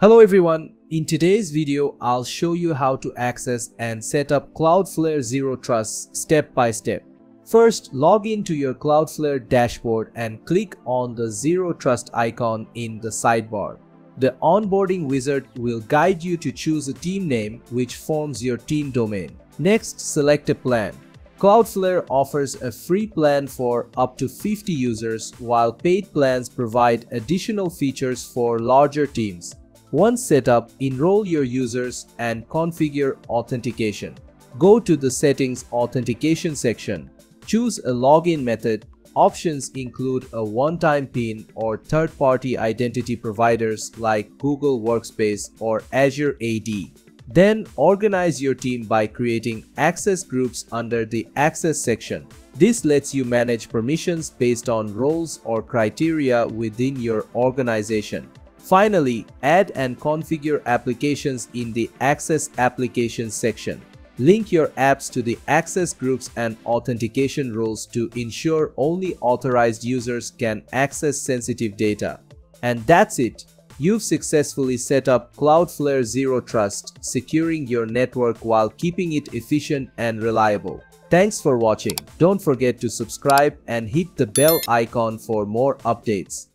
Hello everyone, in today's video I'll show you how to access and set up Cloudflare Zero Trust step by step. First, log in to your Cloudflare dashboard and click on the Zero Trust icon in the sidebar. The onboarding wizard will guide you to choose a team name which forms your team domain. Next, select a plan. Cloudflare offers a free plan for up to 50 users while paid plans provide additional features for larger teams. Once set up, enroll your users and configure authentication. Go to the Settings Authentication section. Choose a login method. Options include a one-time PIN or third-party identity providers like Google Workspace or Azure AD. Then organize your team by creating access groups under the access section. This lets you manage permissions based on roles or criteria within your organization. Finally, add and configure applications in the Access Applications section. Link your apps to the access groups and authentication rules to ensure only authorized users can access sensitive data. And that's it. You've successfully set up Cloudflare Zero Trust, securing your network while keeping it efficient and reliable. Thanks for watching. Don't forget to subscribe and hit the bell icon for more updates.